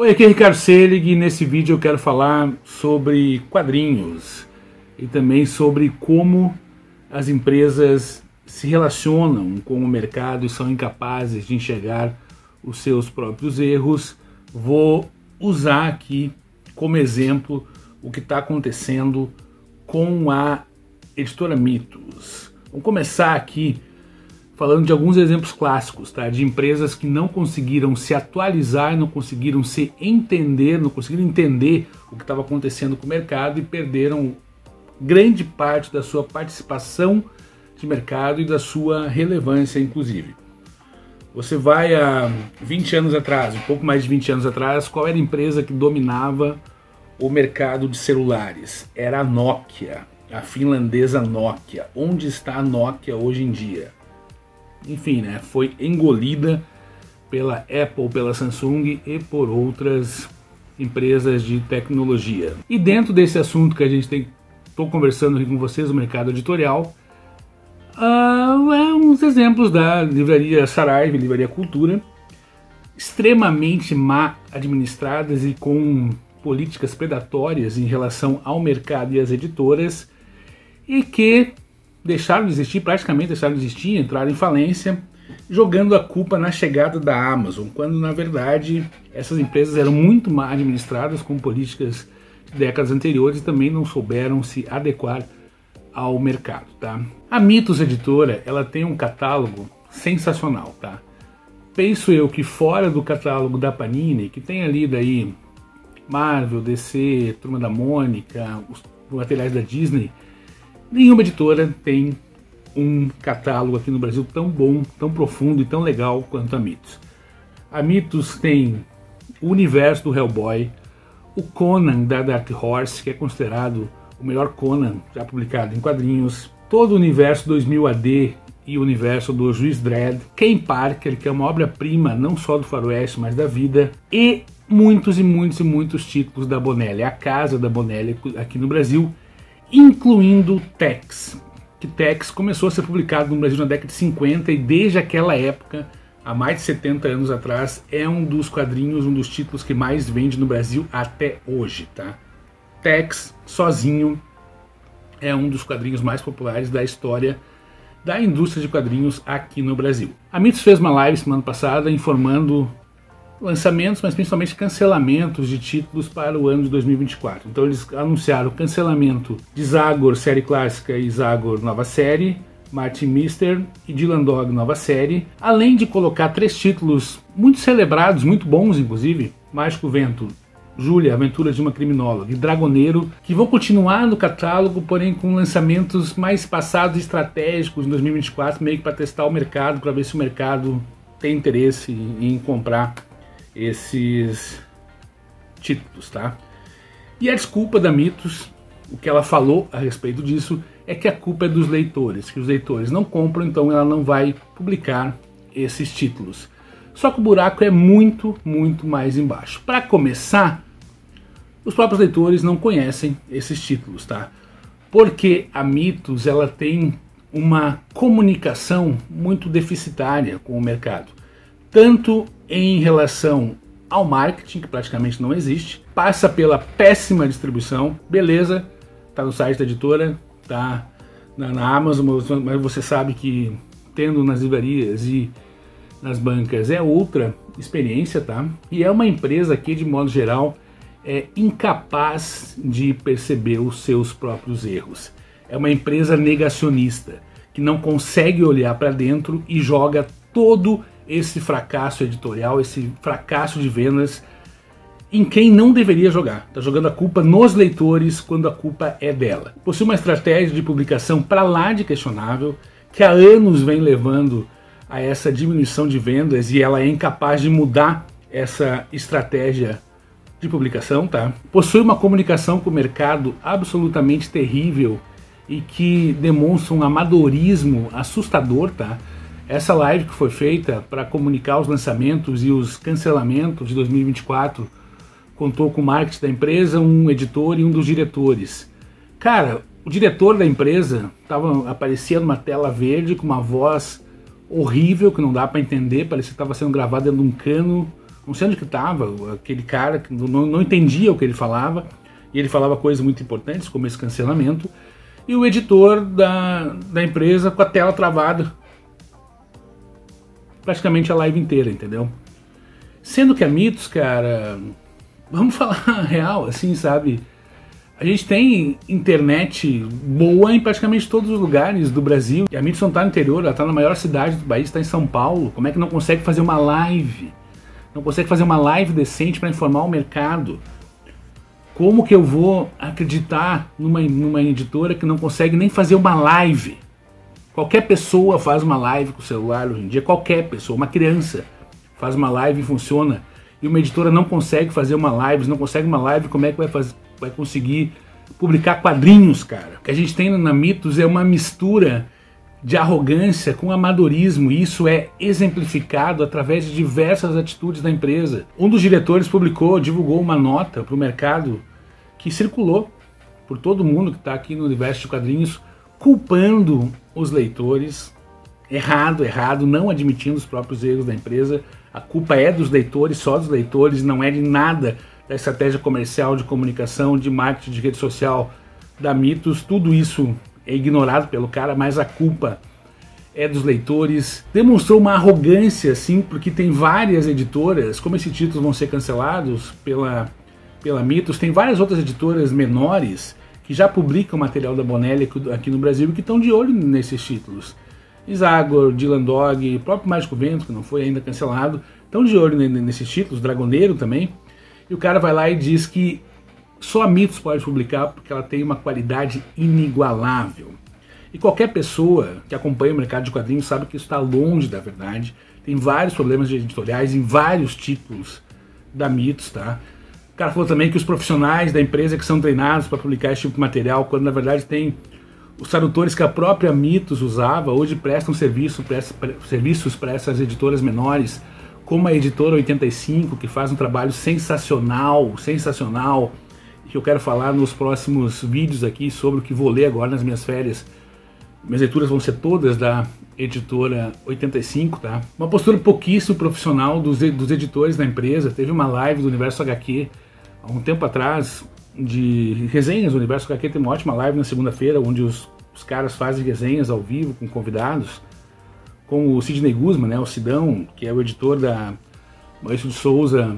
Oi, aqui é Ricardo Selig e nesse vídeo eu quero falar sobre quadrinhos e também sobre como as empresas se relacionam com o mercado e são incapazes de enxergar os seus próprios erros. Vou usar aqui como exemplo o que está acontecendo com a editora Mitos. Vamos começar aqui falando de alguns exemplos clássicos, tá? De empresas que não conseguiram se atualizar, não conseguiram se entender, não conseguiram entender o que estava acontecendo com o mercado e perderam grande parte da sua participação de mercado e da sua relevância, inclusive. Você vai a 20 anos atrás, um pouco mais de 20 anos atrás, qual era a empresa que dominava o mercado de celulares? Era a Nokia, a finlandesa Nokia. Onde está a Nokia hoje em dia? Enfim, né, foi engolida pela Apple, pela Samsung e por outras empresas de tecnologia. E dentro desse assunto que a gente tem, estou conversando aqui com vocês, o mercado editorial, uh, é uns exemplos da livraria Saraiva, livraria Cultura, extremamente má administradas e com políticas predatórias em relação ao mercado e às editoras, e que deixaram de existir, praticamente deixaram de existir, entraram em falência, jogando a culpa na chegada da Amazon, quando na verdade essas empresas eram muito mal administradas com políticas de décadas anteriores e também não souberam se adequar ao mercado, tá? A Mitos Editora, ela tem um catálogo sensacional, tá? Penso eu que fora do catálogo da Panini, que tem ali daí Marvel, DC, Turma da Mônica, os materiais da Disney, Nenhuma editora tem um catálogo aqui no Brasil tão bom, tão profundo e tão legal quanto a Mitos. A Mitos tem o universo do Hellboy, o Conan da Dark Horse, que é considerado o melhor Conan já publicado em quadrinhos, todo o universo 2000 AD e o universo do Juiz Dredd, Ken Parker, que é uma obra-prima não só do faroeste, mas da vida, e muitos e muitos e muitos títulos da Bonelli, a casa da Bonelli aqui no Brasil, incluindo Tex. Que Tex começou a ser publicado no Brasil na década de 50 e desde aquela época, há mais de 70 anos atrás, é um dos quadrinhos, um dos títulos que mais vende no Brasil até hoje, tá? Tex, sozinho, é um dos quadrinhos mais populares da história da indústria de quadrinhos aqui no Brasil. A Mitos fez uma live semana passada informando lançamentos, mas principalmente cancelamentos de títulos para o ano de 2024. Então eles anunciaram cancelamento de Zagor série clássica e Zagor nova série, Martin Mister e Dylan Dog nova série, além de colocar três títulos muito celebrados, muito bons inclusive, Mágico Vento, Júlia, Aventura de uma Criminóloga e Dragoneiro, que vão continuar no catálogo, porém com lançamentos mais passados e estratégicos em 2024, meio que para testar o mercado, para ver se o mercado tem interesse em comprar esses títulos, tá? E a desculpa da Mitos, o que ela falou a respeito disso, é que a culpa é dos leitores, que os leitores não compram, então ela não vai publicar esses títulos. Só que o buraco é muito, muito mais embaixo. Para começar, os próprios leitores não conhecem esses títulos, tá? Porque a Mitos ela tem uma comunicação muito deficitária com o mercado tanto em relação ao marketing, que praticamente não existe, passa pela péssima distribuição, beleza, tá no site da editora, tá na, na Amazon, mas você sabe que tendo nas livrarias e nas bancas é outra experiência, tá? E é uma empresa que, de modo geral, é incapaz de perceber os seus próprios erros. É uma empresa negacionista que não consegue olhar para dentro e joga todo esse fracasso editorial, esse fracasso de vendas em quem não deveria jogar. Está jogando a culpa nos leitores quando a culpa é dela. Possui uma estratégia de publicação para lá de questionável, que há anos vem levando a essa diminuição de vendas e ela é incapaz de mudar essa estratégia de publicação, tá? Possui uma comunicação com o mercado absolutamente terrível e que demonstra um amadorismo assustador, tá? Essa live que foi feita para comunicar os lançamentos e os cancelamentos de 2024 contou com o marketing da empresa, um editor e um dos diretores. Cara, o diretor da empresa tava, aparecia numa tela verde com uma voz horrível que não dá para entender, parecia que estava sendo gravado dentro de um cano, Não sei onde que estava aquele cara que não, não entendia o que ele falava, e ele falava coisas muito importantes, como esse cancelamento, e o editor da, da empresa com a tela travada. Praticamente a live inteira, entendeu? Sendo que a Mitos, cara, vamos falar real, assim, sabe? A gente tem internet boa em praticamente todos os lugares do Brasil. E a Mitos não está no interior, ela está na maior cidade do país, está em São Paulo. Como é que não consegue fazer uma live? Não consegue fazer uma live decente para informar o mercado? Como que eu vou acreditar numa, numa editora que não consegue nem fazer uma live? Qualquer pessoa faz uma live com o celular hoje em dia, qualquer pessoa, uma criança faz uma live e funciona. E uma editora não consegue fazer uma live, não consegue uma live, como é que vai, fazer, vai conseguir publicar quadrinhos, cara? O que a gente tem na Mitos é uma mistura de arrogância com amadorismo, e isso é exemplificado através de diversas atitudes da empresa. Um dos diretores publicou, divulgou uma nota para o mercado que circulou por todo mundo que está aqui no universo de quadrinhos, culpando os leitores. Errado, errado, não admitindo os próprios erros da empresa. A culpa é dos leitores, só dos leitores, não é de nada da estratégia comercial, de comunicação, de marketing, de rede social da Mitos. Tudo isso é ignorado pelo cara, mas a culpa é dos leitores. Demonstrou uma arrogância, assim, porque tem várias editoras, como esses títulos vão ser cancelados pela pela Mitos, tem várias outras editoras menores que já publicam material da Bonelli aqui no Brasil e que estão de olho nesses títulos. Isagor, Dylan Dog, próprio Mágico Vento, que não foi ainda cancelado, estão de olho nesses títulos, Dragoneiro também. E o cara vai lá e diz que só a Mitos pode publicar porque ela tem uma qualidade inigualável. E qualquer pessoa que acompanha o mercado de quadrinhos sabe que isso está longe da verdade. Tem vários problemas editoriais em vários títulos da Mitos, tá? Cara falou também que os profissionais da empresa que são treinados para publicar esse tipo de material, quando na verdade tem os tradutores que a própria Mitos usava, hoje prestam serviço, prestam, serviços para essas editoras menores, como a editora 85, que faz um trabalho sensacional, sensacional, que eu quero falar nos próximos vídeos aqui sobre o que vou ler agora nas minhas férias. Minhas leituras vão ser todas da editora 85, tá? Uma postura pouquíssimo profissional dos, dos editores da empresa. Teve uma live do Universo HQ há um tempo atrás de resenhas. O Universo HQ tem uma ótima live na segunda-feira, onde os, os, caras fazem resenhas ao vivo com convidados, com o Sidney Guzman, né, o Sidão, que é o editor da Maurício de Souza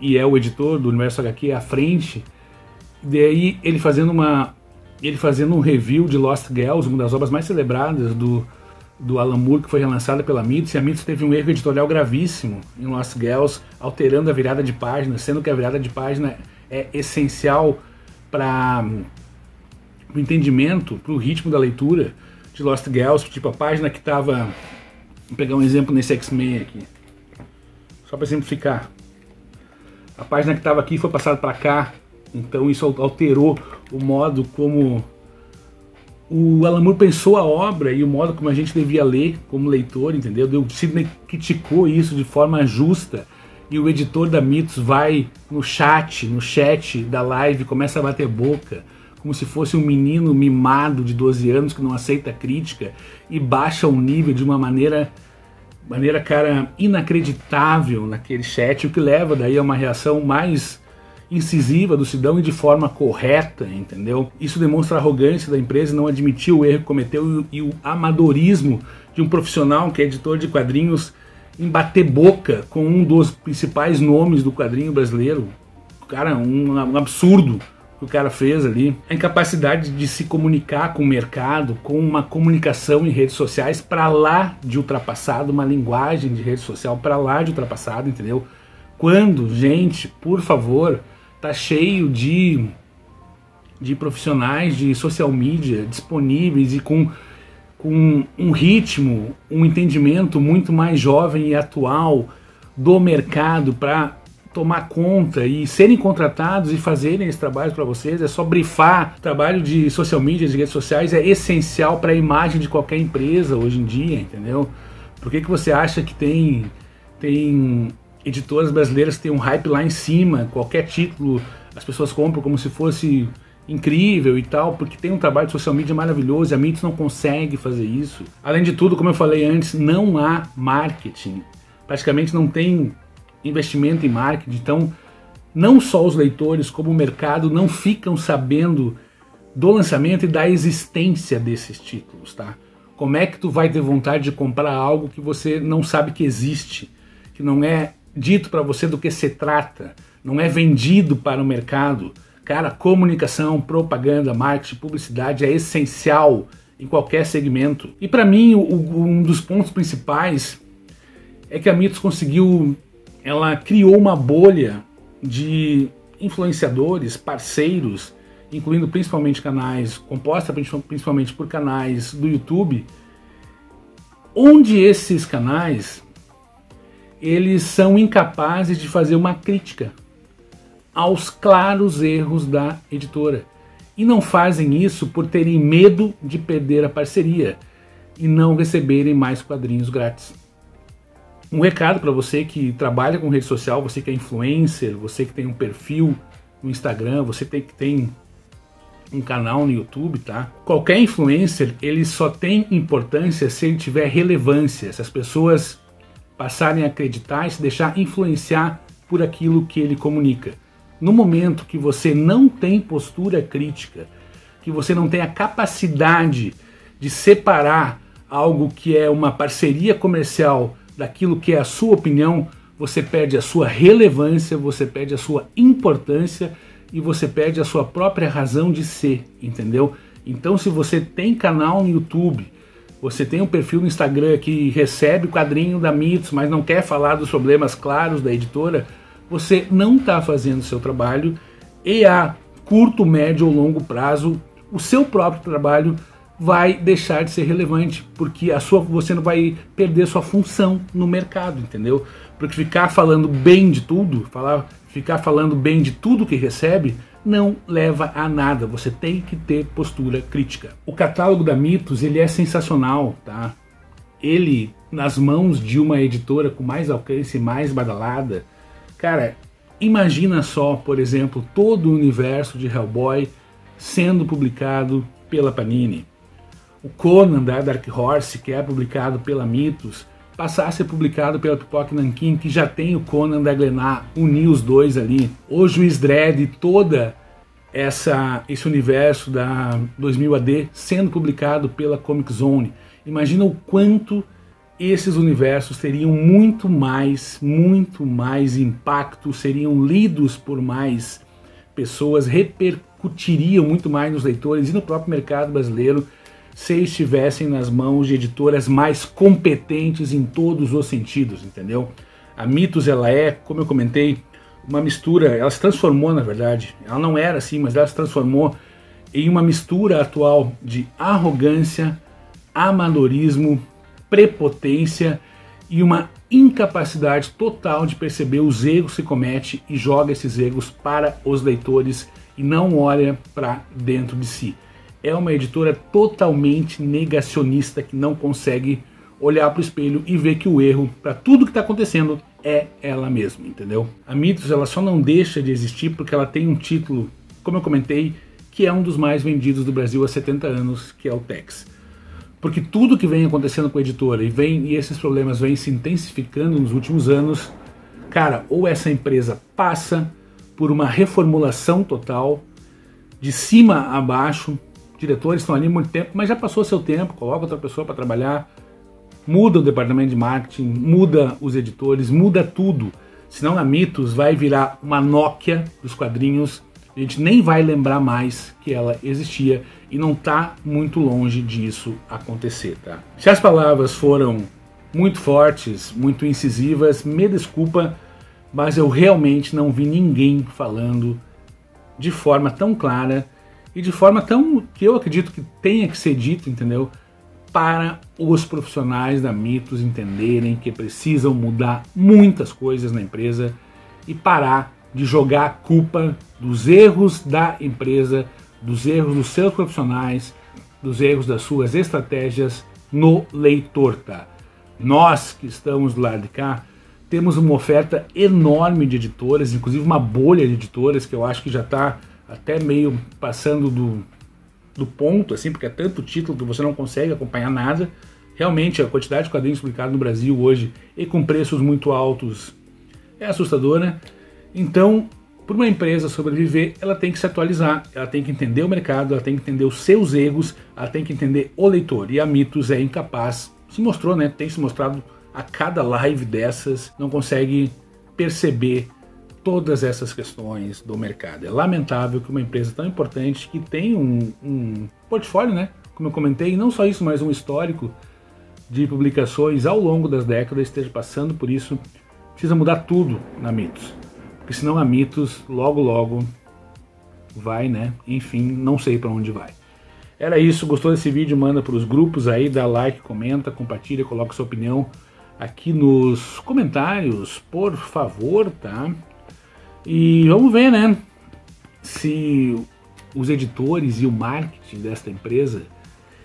e é o editor do Universo HQ à frente. E daí ele fazendo uma ele fazendo um review de Lost Girls, uma das obras mais celebradas do, do Alan Moore, que foi relançada pela Mitos, e a Mitos teve um erro editorial gravíssimo em Lost Girls, alterando a virada de página, sendo que a virada de página é essencial para o entendimento, para o ritmo da leitura de Lost Girls, tipo a página que estava, vou pegar um exemplo nesse X-Men aqui, só para exemplificar. A página que estava aqui foi passada para cá, então isso alterou o modo como o Alan Moore pensou a obra e o modo como a gente devia ler como leitor, entendeu? O Sidney criticou isso de forma justa e o editor da Mitos vai no chat, no chat da live, começa a bater boca, como se fosse um menino mimado de 12 anos que não aceita crítica e baixa o nível de uma maneira maneira cara inacreditável naquele chat, o que leva daí a uma reação mais incisiva do Sidão e de forma correta, entendeu? Isso demonstra a arrogância da empresa não admitir o erro que cometeu e o amadorismo de um profissional que é editor de quadrinhos em bater boca com um dos principais nomes do quadrinho brasileiro. Cara, um, um absurdo que o cara fez ali. A incapacidade de se comunicar com o mercado, com uma comunicação em redes sociais para lá de ultrapassado, uma linguagem de rede social para lá de ultrapassado, entendeu? Quando, gente, por favor, tá cheio de, de profissionais de social media disponíveis e com, com um ritmo, um entendimento muito mais jovem e atual do mercado para tomar conta e serem contratados e fazerem esse trabalho para vocês, é só brifar. O trabalho de social media, de redes sociais é essencial para a imagem de qualquer empresa hoje em dia, entendeu? Por que, que você acha que tem, tem editoras brasileiras têm um hype lá em cima, qualquer título as pessoas compram como se fosse incrível e tal, porque tem um trabalho de social media maravilhoso e a Mitos não consegue fazer isso. Além de tudo, como eu falei antes, não há marketing. Praticamente não tem investimento em marketing. Então, não só os leitores, como o mercado não ficam sabendo do lançamento e da existência desses títulos, tá? Como é que tu vai ter vontade de comprar algo que você não sabe que existe, que não é dito para você do que se trata, não é vendido para o mercado? Cara, comunicação, propaganda, marketing, publicidade é essencial em qualquer segmento. E para mim, o, um dos pontos principais é que a Mitos conseguiu, ela criou uma bolha de influenciadores, parceiros, incluindo principalmente canais, composta principalmente por canais do YouTube, onde esses canais eles são incapazes de fazer uma crítica aos claros erros da editora. E não fazem isso por terem medo de perder a parceria e não receberem mais quadrinhos grátis. Um recado para você que trabalha com rede social, você que é influencer, você que tem um perfil no Instagram, você que tem um canal no YouTube, tá? Qualquer influencer, ele só tem importância se ele tiver relevância, se as pessoas passarem a acreditar e se deixar influenciar por aquilo que ele comunica. No momento que você não tem postura crítica, que você não tem a capacidade de separar algo que é uma parceria comercial daquilo que é a sua opinião, você perde a sua relevância, você perde a sua importância e você perde a sua própria razão de ser, entendeu? Então, se você tem canal no YouTube, você tem um perfil no Instagram que recebe o quadrinho da Mitos, mas não quer falar dos problemas claros da editora, você não está fazendo o seu trabalho e a curto, médio ou longo prazo, o seu próprio trabalho vai deixar de ser relevante, porque a sua, você não vai perder sua função no mercado, entendeu? Porque ficar falando bem de tudo, falar, ficar falando bem de tudo que recebe, não leva a nada. Você tem que ter postura crítica. O catálogo da Mitos ele é sensacional, tá? Ele nas mãos de uma editora com mais alcance, mais badalada, cara, imagina só, por exemplo, todo o universo de Hellboy sendo publicado pela Panini o Conan da Dark Horse, que é publicado pela Mitos, passar a ser publicado pela Pipoca Nankin, que já tem o Conan da Glenar, unir os dois ali. O Juiz Dredd, toda essa esse universo da 2000 AD sendo publicado pela Comic Zone. Imagina o quanto esses universos teriam muito mais, muito mais impacto, seriam lidos por mais pessoas, repercutiriam muito mais nos leitores e no próprio mercado brasileiro se estivessem nas mãos de editoras mais competentes em todos os sentidos, entendeu? A Mitos ela é, como eu comentei, uma mistura, ela se transformou na verdade. Ela não era assim, mas ela se transformou em uma mistura atual de arrogância, amadorismo, prepotência e uma incapacidade total de perceber os erros que comete e joga esses erros para os leitores e não olha para dentro de si é uma editora totalmente negacionista que não consegue olhar para o espelho e ver que o erro para tudo que está acontecendo é ela mesma, entendeu? A Mitos ela só não deixa de existir porque ela tem um título, como eu comentei, que é um dos mais vendidos do Brasil há 70 anos, que é o Tex. Porque tudo que vem acontecendo com a editora e vem e esses problemas vêm se intensificando nos últimos anos, cara, ou essa empresa passa por uma reformulação total de cima a baixo, diretores estão ali muito tempo, mas já passou seu tempo, coloca outra pessoa para trabalhar, muda o departamento de marketing, muda os editores, muda tudo. Senão a Mitos vai virar uma Nokia dos quadrinhos, a gente nem vai lembrar mais que ela existia e não está muito longe disso acontecer, tá? Se as palavras foram muito fortes, muito incisivas, me desculpa, mas eu realmente não vi ninguém falando de forma tão clara e de forma tão que eu acredito que tenha que ser dito, entendeu? Para os profissionais da Mitos entenderem que precisam mudar muitas coisas na empresa e parar de jogar a culpa dos erros da empresa, dos erros dos seus profissionais, dos erros das suas estratégias no leitor, tá? Nós que estamos do lado de cá temos uma oferta enorme de editoras, inclusive uma bolha de editoras que eu acho que já está até meio passando do, do ponto, assim, porque é tanto título que você não consegue acompanhar nada. Realmente, a quantidade de quadrinhos publicados no Brasil hoje e com preços muito altos é assustadora. Então, para uma empresa sobreviver, ela tem que se atualizar, ela tem que entender o mercado, ela tem que entender os seus erros, ela tem que entender o leitor. E a Mitos é incapaz, se mostrou, né? Tem se mostrado a cada live dessas, não consegue perceber todas essas questões do mercado. É lamentável que uma empresa tão importante que tem um, um portfólio, né? Como eu comentei, não só isso, mas um histórico de publicações ao longo das décadas esteja passando por isso. Precisa mudar tudo na Mitos. Porque senão a Mitos logo logo vai, né? Enfim, não sei para onde vai. Era isso, gostou desse vídeo? Manda para os grupos aí, dá like, comenta, compartilha, coloca sua opinião aqui nos comentários, por favor, tá? E vamos ver, né? Se os editores e o marketing desta empresa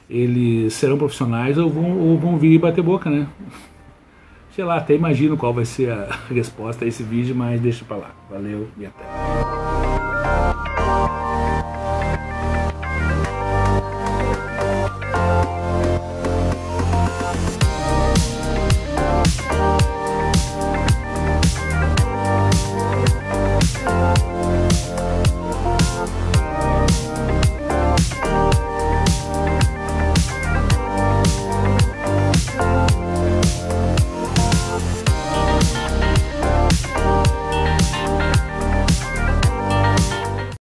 eles serão profissionais ou vão, ou vão vir bater boca, né? Sei lá, até imagino qual vai ser a resposta a esse vídeo, mas deixa pra lá. Valeu e até.